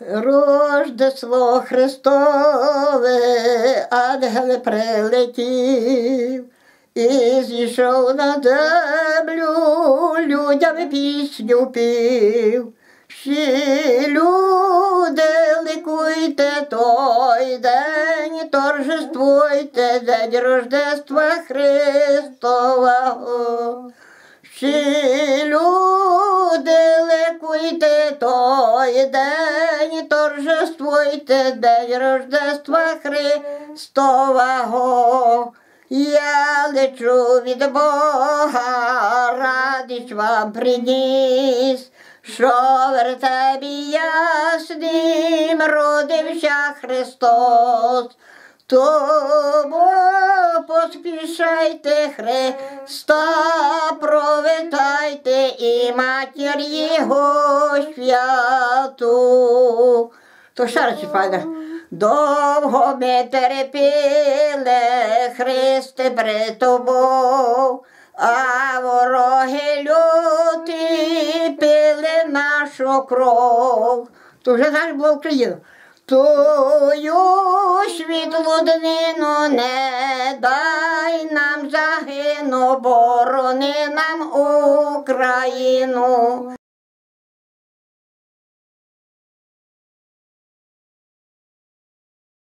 Рождество Христове, ангел прилетів і зійшов на землю, людям пісню пів. Всі люди ликуйте той день, торжествуйте день Рождества Христового. Всі люди ликуйте той день, торжествуйте день Рождества Христового. Я лечу від Бога, радість вам приніс, що в вертебі яснім родився Христос. Тому поспішайте Христа, провитайте і матір Його святу. То ще раз пане. Довго ми терпіли, Христе при тобою, а вороги люті пили нашу кров. То вже наш була Україна. Тою світлу днину не дай нам загину, борони нам Україну.